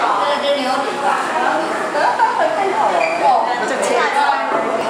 这个真是有礼，哈哈哈，太好了，太棒了。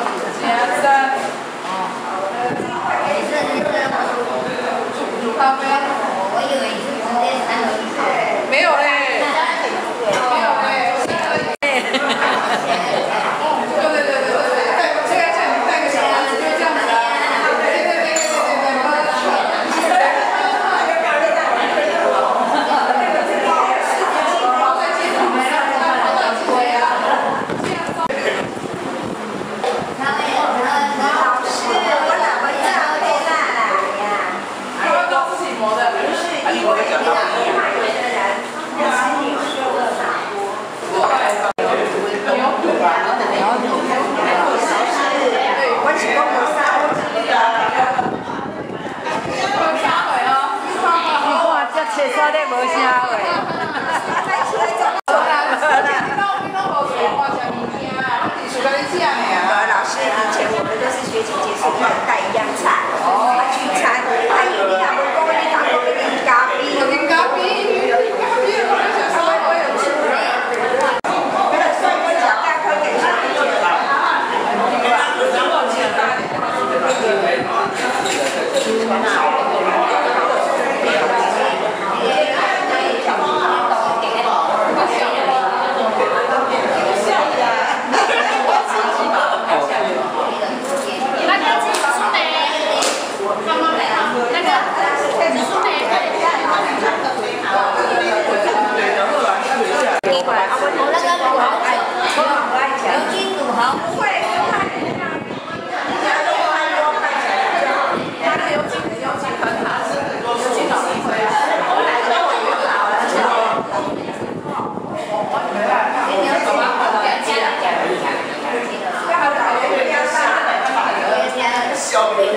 刷的毛线啊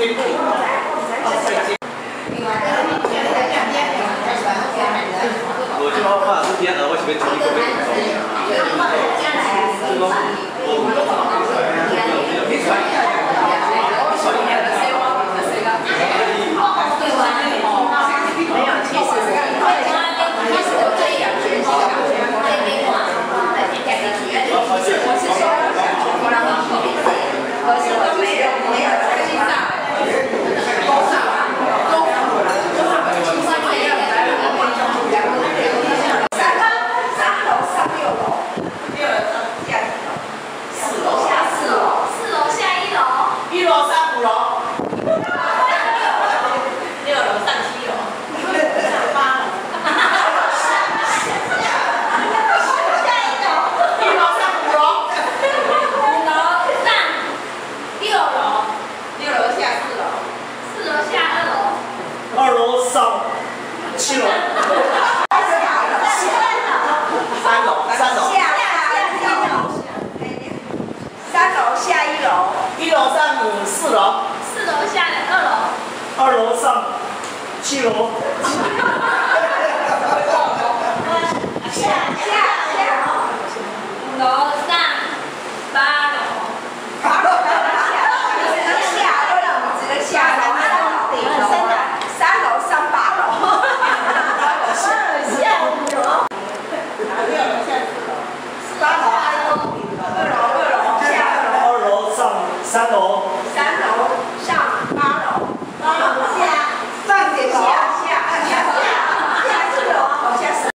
我就怕是骗子，我准备。上你四楼，四楼下来二楼，二楼上七楼，下下。三楼。三楼。